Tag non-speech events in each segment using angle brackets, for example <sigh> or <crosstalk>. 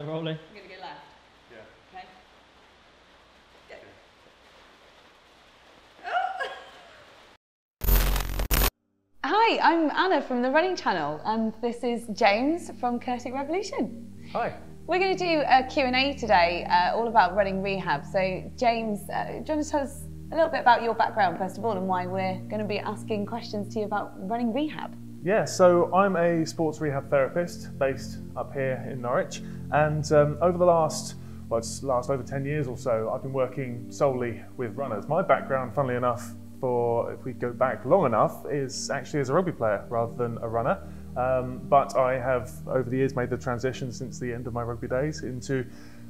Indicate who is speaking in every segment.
Speaker 1: Rolling.
Speaker 2: I'm gonna go left.
Speaker 3: Yeah.
Speaker 2: Okay. Go. Hi, I'm Anna from the Running Channel, and this is James from Kinetic Revolution.
Speaker 3: Hi.
Speaker 2: We're going to do a Q&A today, uh, all about running rehab. So, James, uh, do you want to tell us a little bit about your background first of all, and why we're going to be asking questions to you about running rehab?
Speaker 3: Yeah, so I'm a sports rehab therapist based up here in Norwich, and um, over the last well, it's last over 10 years or so, I've been working solely with runners. My background, funnily enough, for if we go back long enough, is actually as a rugby player rather than a runner. Um, but I have, over the years, made the transition since the end of my rugby days into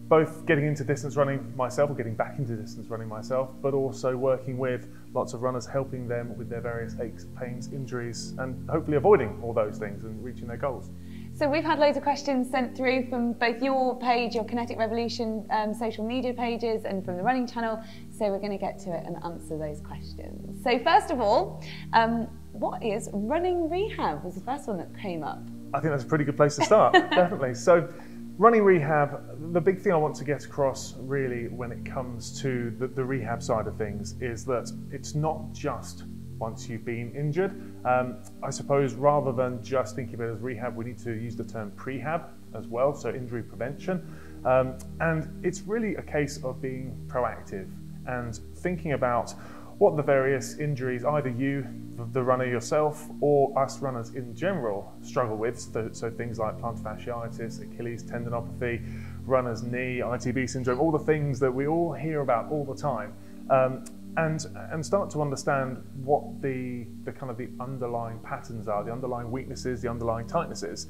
Speaker 3: both getting into distance running myself or getting back into distance running myself, but also working with lots of runners, helping them with their various aches, pains, injuries, and hopefully avoiding all those things and reaching their goals.
Speaker 2: So we've had loads of questions sent through from both your page, your Kinetic Revolution um, social media pages, and from the Running Channel. So we're going to get to it and answer those questions. So first of all, um, what is running rehab? Was the first one that came up.
Speaker 3: I think that's a pretty good place to start, <laughs> definitely. So, running rehab, the big thing I want to get across really when it comes to the, the rehab side of things is that it's not just once you've been injured. Um, I suppose rather than just thinking about it as rehab, we need to use the term prehab as well, so injury prevention. Um, and it's really a case of being proactive and thinking about what the various injuries either you, the runner yourself, or us runners in general struggle with. So, so things like plantar fasciitis, Achilles tendinopathy, runner's knee, ITB syndrome, all the things that we all hear about all the time. Um, and, and start to understand what the, the kind of the underlying patterns are, the underlying weaknesses, the underlying tightnesses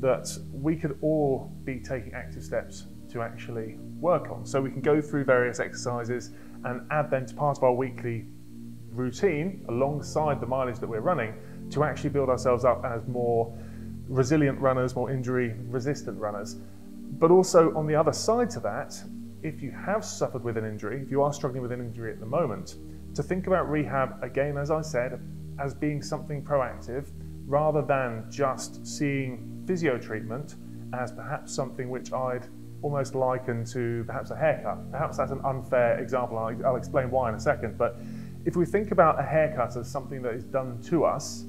Speaker 3: that we could all be taking active steps to actually work on. So we can go through various exercises and add them to part of our weekly routine alongside the mileage that we're running to actually build ourselves up as more resilient runners, more injury resistant runners. But also on the other side to that, if you have suffered with an injury, if you are struggling with an injury at the moment, to think about rehab again, as I said, as being something proactive rather than just seeing physio treatment as perhaps something which I'd almost liken to perhaps a haircut. Perhaps that's an unfair example. I'll, I'll explain why in a second. But if we think about a haircut as something that is done to us,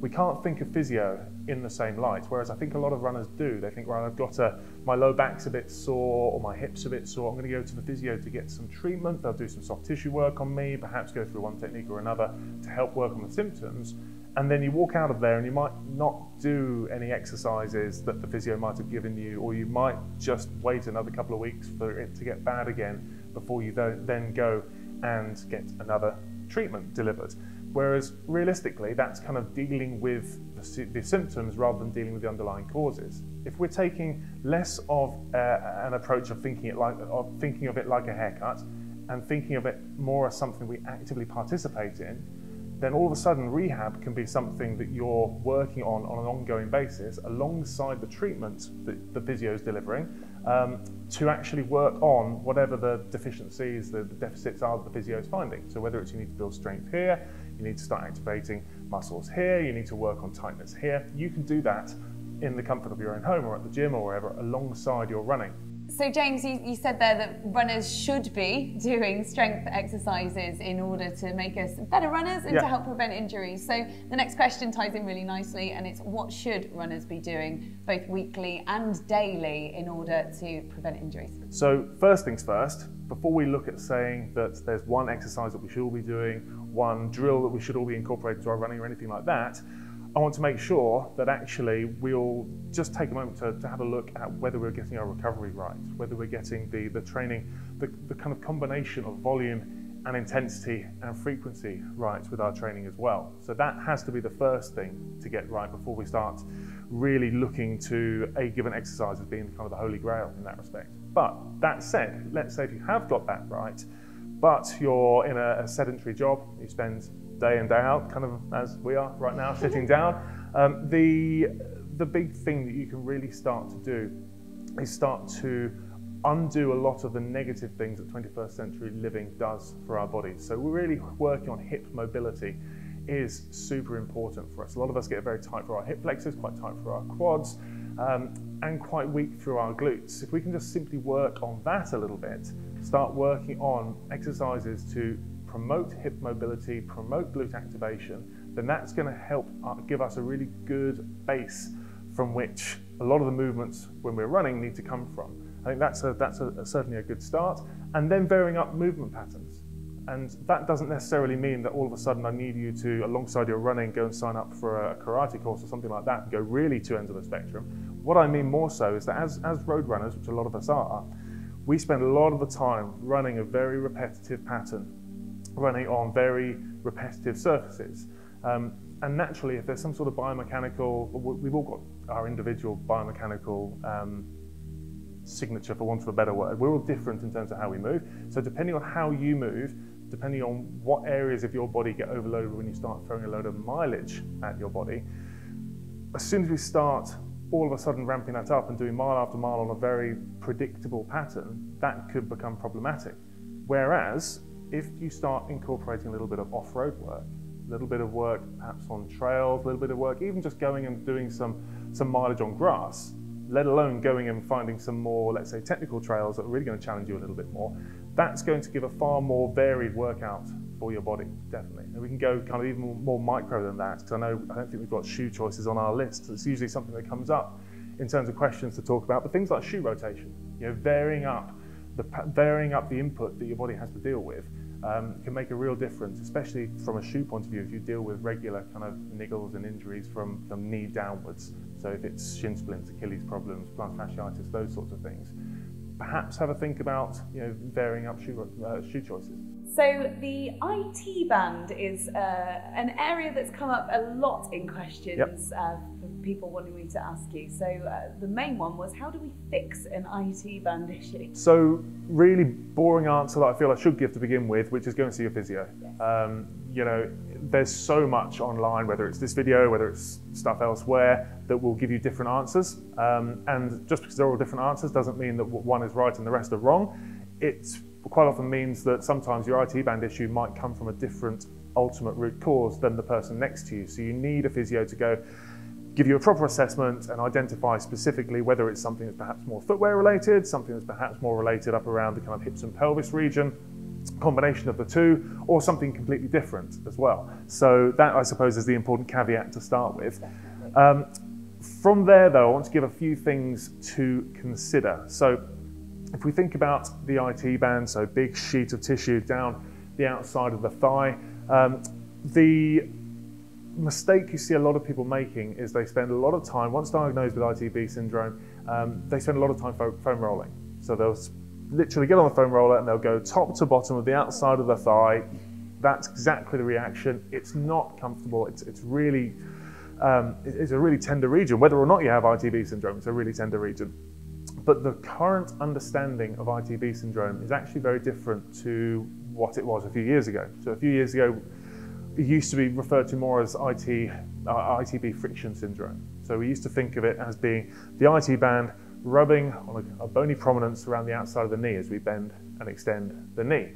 Speaker 3: we can't think of physio in the same light. Whereas I think a lot of runners do. They think, right, I've got a, my low back's a bit sore or my hip's a bit sore. I'm going to go to the physio to get some treatment. They'll do some soft tissue work on me, perhaps go through one technique or another to help work on the symptoms. And then you walk out of there and you might not do any exercises that the physio might have given you, or you might just wait another couple of weeks for it to get bad again before you then go and get another treatment delivered. Whereas realistically, that's kind of dealing with the, the, symptoms rather than dealing with the underlying causes. If we're taking less of uh, an approach of thinking it like of thinking of it like a haircut, and thinking of it more as something we actively participate in, then all of a sudden rehab can be something that you're working on on an ongoing basis alongside the treatment that the physio is delivering um, to actually work on whatever the deficiencies, the, the deficits are that the physio is finding. So whether it's you need to build strength here, you need to start activating muscles here, you need to work on tightness here, you can do that in the comfort of your own home or at the gym or wherever alongside your running.
Speaker 2: So, James, you, you, said there that runners should be doing strength exercises in order to make us better runners and
Speaker 3: yeah.
Speaker 2: to help prevent injuries. So, the next question ties in really nicely, and it's what should runners be doing both weekly and daily in order to prevent injuries?
Speaker 3: So, first things first, before we look at saying that there's one exercise that we should all be doing, one drill that we should all be incorporating to our running or anything like that, I want to make sure that actually we'll just take a moment to, to have a look at whether we're getting our recovery right, whether we're getting the, the training, the, the kind of combination of volume and intensity and frequency right with our training as well. So that has to be the first thing to get right before we start really looking to a given exercise as being kind of the holy grail in that respect. But that said, let's say if you have got that right, but you're in a, a sedentary job, you spend day in, day out, kind of as we are right now, sitting down. Um, the, the big thing that you can really start to do is start to undo a lot of the negative things that 21st century living does for our bodies. So we're really working on hip mobility is super important for us. A lot of us get very tight for our hip flexors, quite tight for our quads. Um, and quite weak through our glutes. If we can just simply work on that a little bit, start working on exercises to promote hip mobility, promote glute activation, then that's going to help uh, give us a really good base from which a lot of the movements when we're running need to come from. I think that's, a, that's a, a, certainly a good start. And then varying up movement patterns. And that doesn't necessarily mean that all of a sudden I need you to, alongside your running, go and sign up for a karate course or something like that and go really two ends of the spectrum. What I mean more so is that as, as road runners, which a lot of us are, we spend a lot of the time running a very repetitive pattern, running on very repetitive surfaces. Um, and naturally, if there's some sort of biomechanical, we've all got our individual biomechanical um, signature, for want of a better word. We're all different in terms of how we move. So depending on how you move, depending on what areas of your body get overloaded when you start throwing a load of mileage at your body, as soon as we start all of a sudden ramping that up and doing mile after mile on a very predictable pattern, that could become problematic. Whereas if you start incorporating a little bit of off-road work, a little bit of work perhaps on trails, a little bit of work, even just going and doing some, some mileage on grass, let alone going and finding some more, let's say, technical trails that are really going to challenge you a little bit more, that's going to give a far more varied workout for your body, definitely. And we can go kind of even more micro than that, because I know I don't think we've got shoe choices on our list. It's usually something that comes up in terms of questions to talk about, but things like shoe rotation, you know, varying up the varying up the input that your body has to deal with um, can make a real difference, especially from a shoe point of view, if you deal with regular kind of niggles and injuries from the knee downwards. So if it's shin splints, Achilles problems, plantar fasciitis, those sorts of things, perhaps have a think about you know varying up shoe, uh, shoe choices.
Speaker 2: So the IT band is uh, an area that's come up a lot in questions yep. uh, from people wanting me to ask you. So uh, the main one was how do we fix an IT band issue?
Speaker 3: So really boring answer that I feel I should give to begin with, which is go and see a physio. Um, you know, there's so much online, whether it's this video, whether it's stuff elsewhere, that will give you different answers. Um, and just because they're all different answers doesn't mean that one is right and the rest are wrong. It quite often means that sometimes your IT band issue might come from a different ultimate root cause than the person next to you. So you need a physio to go give you a proper assessment and identify specifically whether it's something that's perhaps more footwear related, something that's perhaps more related up around the kind of hips and pelvis region, combination of the two, or something completely different as well. So that I suppose is the important caveat to start with. Um, from there though, I want to give a few things to consider. So if we think about the IT band, so big sheet of tissue down the outside of the thigh, um, the mistake you see a lot of people making is they spend a lot of time, once diagnosed with ITB syndrome, um, they spend a lot of time foam rolling. So they'll literally get on the foam roller and they'll go top to bottom of the outside of the thigh. That's exactly the reaction. It's not comfortable. It's, it's really, um, it's a really tender region. Whether or not you have ITB syndrome, it's a really tender region. But the current understanding of ITB syndrome is actually very different to what it was a few years ago. So a few years ago, it used to be referred to more as IT, uh, ITB friction syndrome. So we used to think of it as being the IT band rubbing on a, a bony prominence around the outside of the knee as we bend and extend the knee.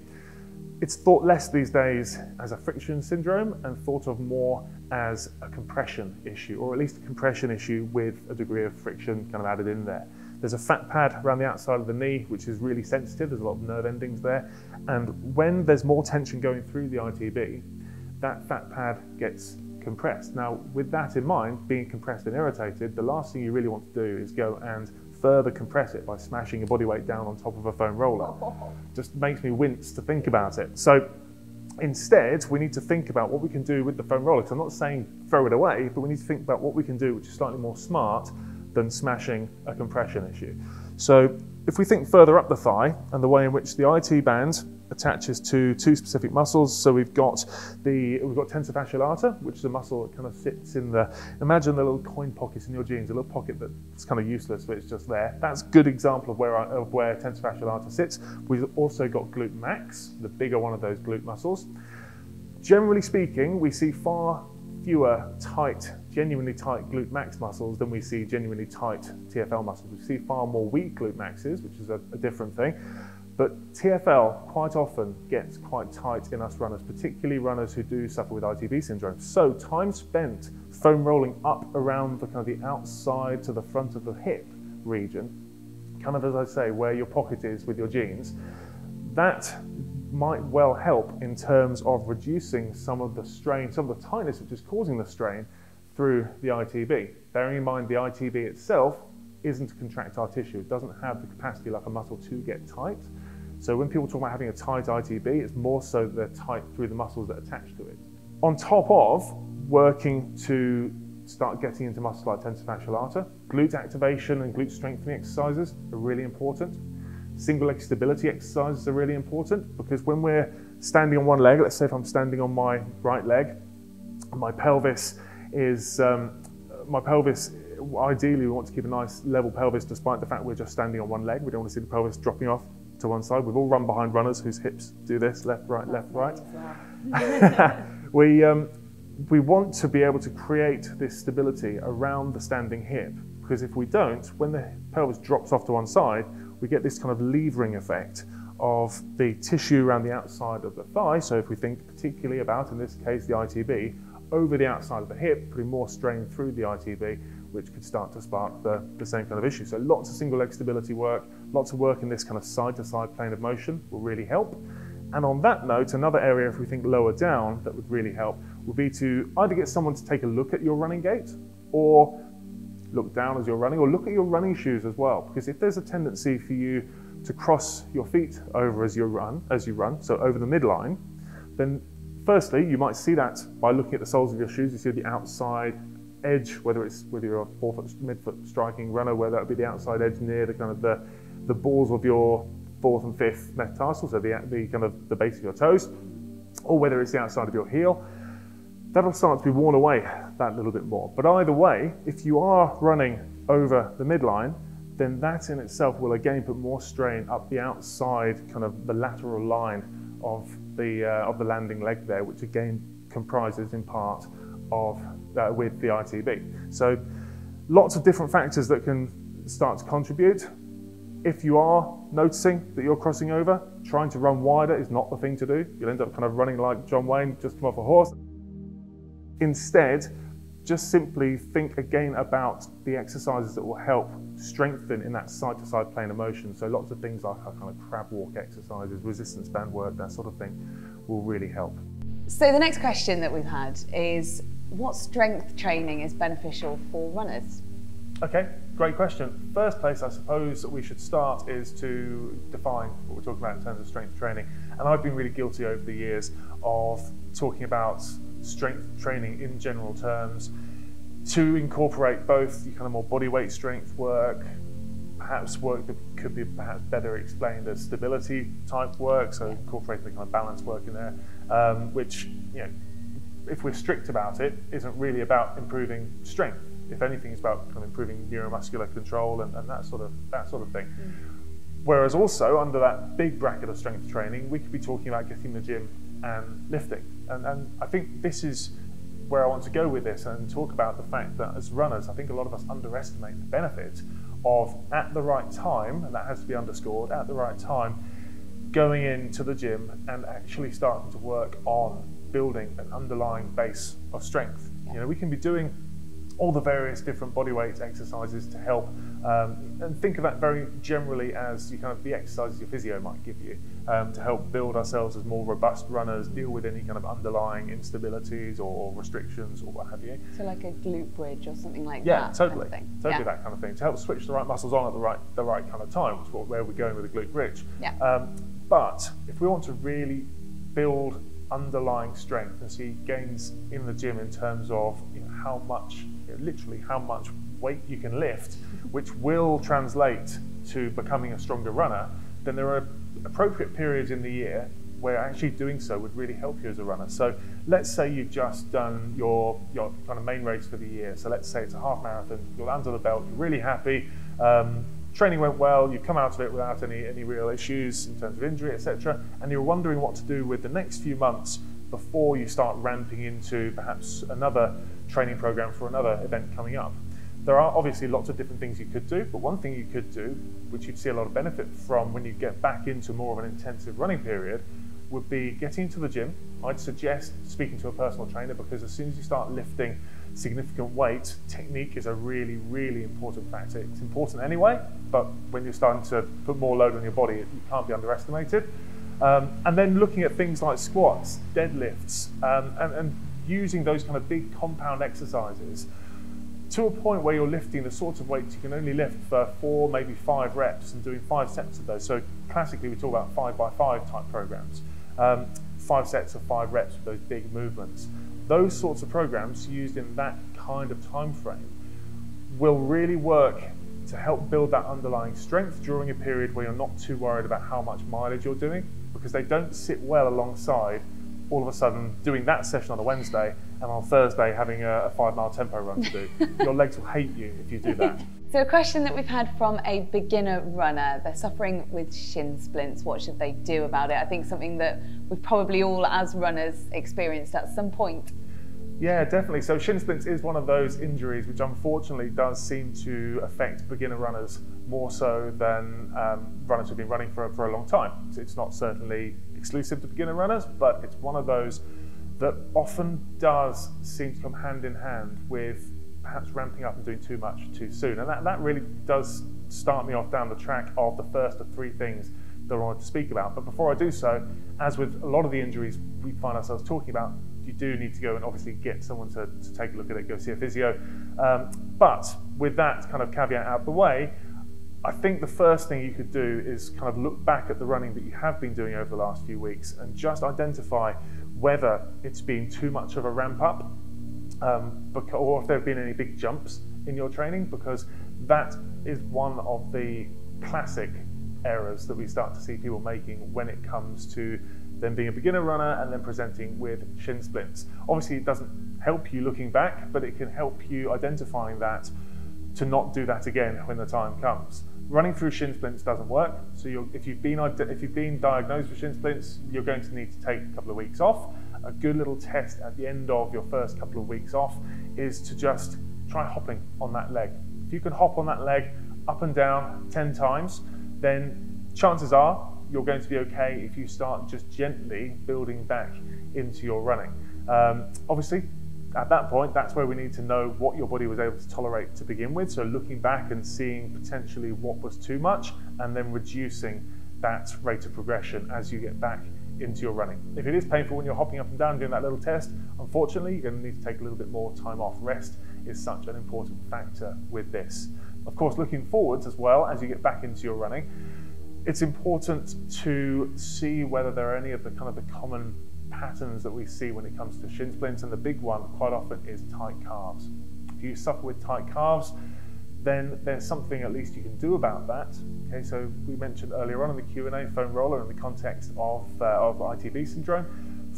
Speaker 3: It's thought less these days as a friction syndrome and thought of more as a compression issue, or at least a compression issue with a degree of friction kind of added in there. There's a fat pad around the outside of the knee, which is really sensitive. There's a lot of nerve endings there. And when there's more tension going through the ITB, that fat pad gets compressed. Now, with that in mind, being compressed and irritated, the last thing you really want to do is go and further compress it by smashing your body weight down on top of a foam roller. <laughs> Just makes me wince to think about it. So instead, we need to think about what we can do with the foam roller. Because I'm not saying throw it away, but we need to think about what we can do which is slightly more smart than smashing a compression issue. So if we think further up the thigh and the way in which the IT band attaches to two specific muscles, so we've got the we've got tensor fasciae lata, which is a muscle that kind of sits in the imagine the little coin pockets in your jeans, a little pocket that's kind of useless, but it's just there. That's a good example of where of where tensor fasciae lata sits. We've also got glute max, the bigger one of those glute muscles. Generally speaking, we see far fewer tight, genuinely tight glute max muscles than we see genuinely tight TFL muscles. We see far more weak glute maxes, which is a, a different thing. But TFL quite often gets quite tight in us runners, particularly runners who do suffer with ITB syndrome. So time spent foam rolling up around the kind of the outside to the front of the hip region, kind of as I say, where your pocket is with your jeans, that might well help in terms of reducing some of the strain, some of the tightness which is causing the strain through the ITB. Bearing in mind the ITB itself isn't a contractile tissue. It doesn't have the capacity like a muscle to get tight. So when people talk about having a tight ITB, it's more so that they're tight through the muscles that attach to it. On top of working to start getting into muscles like tensor fasciae lata, glute activation and glute strengthening exercises are really important. Single leg stability exercises are really important because when we're standing on one leg, let's say if I'm standing on my right leg, my pelvis is, um, my pelvis, ideally we want to keep a nice level pelvis despite the fact we're just standing on one leg. We don't want to see the pelvis dropping off to one side. We've all run behind runners whose hips do this, left, right, left, right. <laughs> we, um, we want to be able to create this stability around the standing hip because if we don't, when the pelvis drops off to one side, we get this kind of levering effect of the tissue around the outside of the thigh. So if we think particularly about, in this case, the ITB, over the outside of the hip, putting more strain through the ITB, which could start to spark the, the same kind of issue. So lots of single leg stability work, lots of work in this kind of side to side plane of motion will really help. And on that note, another area if we think lower down that would really help would be to either get someone to take a look at your running gait or look down as you're running or look at your running shoes as well. Because if there's a tendency for you to cross your feet over as you run, as you run, so over the midline, then firstly, you might see that by looking at the soles of your shoes. You see the outside edge, whether it's whether you're a forefoot, midfoot striking runner, where that would be the outside edge near the kind of the, the balls of your fourth and fifth metatarsals, so the, the kind of the base of your toes, or whether it's the outside of your heel that'll start to be worn away that little bit more. But either way, if you are running over the midline, then that in itself will again put more strain up the outside, kind of the lateral line of the, uh, of the landing leg there, which again comprises in part of uh, with the ITB. So lots of different factors that can start to contribute. If you are noticing that you're crossing over, trying to run wider is not the thing to do. You'll end up kind of running like John Wayne, just come off a horse. Instead, just simply think again about the exercises that will help strengthen in that side to side plane of motion. So, lots of things like uh, kind of crab walk exercises, resistance band work, that sort of thing will really help.
Speaker 2: So, the next question that we've had is what strength training is beneficial for runners?
Speaker 3: Okay, great question. First place I suppose that we should start is to define what we're talking about in terms of strength training. And I've been really guilty over the years of talking about strength training in general terms to incorporate both the kind of more body weight strength work, perhaps work that could be perhaps better explained as stability type work, so incorporating the kind of balance work in there, um, which, you know, if we're strict about it, isn't really about improving strength. If anything, it's about kind of improving neuromuscular control and, and that sort of that sort of thing. Mm. Whereas also under that big bracket of strength training, we could be talking about getting the gym and lifting. And, and I think this is where I want to go with this and talk about the fact that as runners, I think a lot of us underestimate the benefit of at the right time, and that has to be underscored, at the right time, going into the gym and actually starting to work on building an underlying base of strength. You know, we can be doing all the various different body weight exercises to help. Um, and think of that very generally as you kind of the exercises your physio might give you um, to help build ourselves as more robust runners, deal with any kind of underlying instabilities or restrictions or what have you.
Speaker 2: So like a glute bridge or something like that.
Speaker 3: yeah,
Speaker 2: that.
Speaker 3: Totally,
Speaker 2: kind
Speaker 3: of totally yeah. that kind of thing to help switch the right muscles on at the right the right kind of time, which is where we're going with the glute bridge.
Speaker 2: Yeah. Um,
Speaker 3: but if we want to really build underlying strength and see gains in the gym in terms of you know, how much literally how much weight you can lift, which will translate to becoming a stronger runner, then there are appropriate periods in the year where actually doing so would really help you as a runner. So let's say you've just done your, your kind of main race for the year. So let's say it's a half marathon, you're under the belt, you're really happy, um, training went well, you've come out of it without any, any real issues in terms of injury, etc., and you're wondering what to do with the next few months before you start ramping into perhaps another training program for another event coming up. There are obviously lots of different things you could do, but one thing you could do, which you'd see a lot of benefit from when you get back into more of an intensive running period, would be getting into the gym. I'd suggest speaking to a personal trainer because as soon as you start lifting significant weight, technique is a really, really important factor. It's important anyway, but when you're starting to put more load on your body, it can't be underestimated. Um, and then looking at things like squats, deadlifts, um, and, and using those kind of big compound exercises to a point where you're lifting the sorts of weights you can only lift for four, maybe five reps and doing five sets of those. So classically, we talk about five by five type programs, um, five sets of five reps with those big movements. Those sorts of programs used in that kind of time frame will really work to help build that underlying strength during a period where you're not too worried about how much mileage you're doing because they don't sit well alongside all of a sudden doing that session on a Wednesday and on Thursday having a, a five mile tempo run to do. <laughs> Your legs will hate you if you do that. <laughs>
Speaker 2: So, a question that we've had from a beginner runner they're suffering with shin splints. What should they do about it? I think something that we've probably all, as runners, experienced at some point.
Speaker 3: Yeah, definitely. So, shin splints is one of those injuries which unfortunately does seem to affect beginner runners more so than um, runners who've been running for, for a long time. It's not certainly exclusive to beginner runners, but it's one of those that often does seem to come hand in hand with perhaps ramping up and doing too much too soon. And that, that really does start me off down the track of the first of three things that I wanted to speak about. But before I do so, as with a lot of the injuries we find ourselves talking about, you do need to go and obviously get someone to, to take a look at it, go see a physio. Um, but with that kind of caveat out of the way, I think the first thing you could do is kind of look back at the running that you have been doing over the last few weeks and just identify whether it's been too much of a ramp up um, or if there have been any big jumps in your training, because that is one of the classic errors that we start to see people making when it comes to them being a beginner runner and then presenting with shin splints. Obviously, it doesn't help you looking back, but it can help you identifying that to not do that again when the time comes. Running through shin splints doesn't work. So if you've been if you've been diagnosed with shin splints, you're going to need to take a couple of weeks off. A good little test at the end of your first couple of weeks off is to just try hopping on that leg. If you can hop on that leg up and down 10 times, then chances are you're going to be okay if you start just gently building back into your running. Um, obviously, at that point, that's where we need to know what your body was able to tolerate to begin with. So looking back and seeing potentially what was too much and then reducing that rate of progression as you get back into your running. If it is painful when you're hopping up and down doing that little test, unfortunately, you're going to need to take a little bit more time off. Rest is such an important factor with this. Of course, looking forwards as well as you get back into your running, it's important to see whether there are any of the kind of the common patterns that we see when it comes to shin splints, and the big one quite often is tight calves. If you suffer with tight calves, then there's something at least you can do about that. Okay, so we mentioned earlier on in the Q&A foam roller in the context of, uh, of ITB syndrome.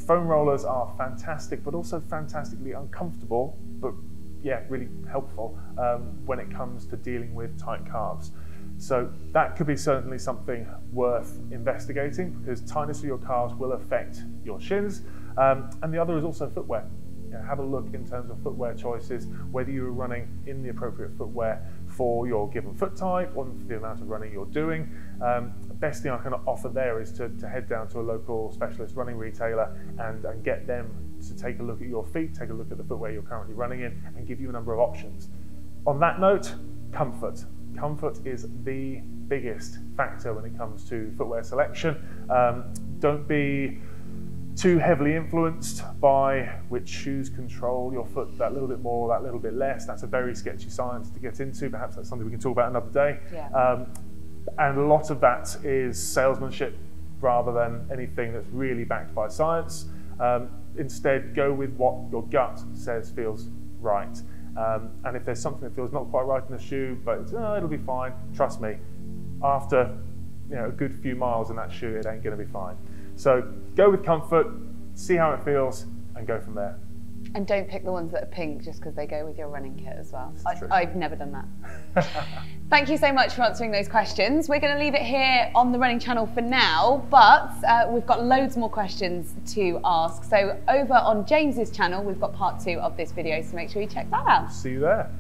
Speaker 3: Foam rollers are fantastic, but also fantastically uncomfortable, but yeah, really helpful um, when it comes to dealing with tight calves. So that could be certainly something worth investigating because tightness of your calves will affect your shins. Um, and the other is also footwear. You know, have a look in terms of footwear choices, whether you're running in the appropriate footwear for your given foot type or for the amount of running you're doing. Um, best thing I can offer there is to, to head down to a local specialist running retailer and, and get them to take a look at your feet, take a look at the footwear you're currently running in, and give you a number of options. On that note, comfort comfort is the biggest factor when it comes to footwear selection. Um, don't be too heavily influenced by which shoes control your foot that little bit more or that little bit less. That's a very sketchy science to get into. Perhaps that's something we can talk about another day.
Speaker 2: Yeah.
Speaker 3: Um, and a lot of that is salesmanship rather than anything that's really backed by science. Um, instead, go with what your gut says feels right. Um, and if there's something that feels not quite right in the shoe, but oh, it'll be fine, trust me, after you know, a good few miles in that shoe, it ain't going to be fine. So go with comfort, see how it feels, and go from there.
Speaker 2: And don't pick the ones that are pink just because they go with your running kit as well. I, have never done that. <laughs> Thank you so much for answering those questions. We're going to leave it here on the running channel for now, but uh, we've got loads more questions to ask. So over on James's channel, we've got part two of this video, so make sure you check that out.
Speaker 3: See you there.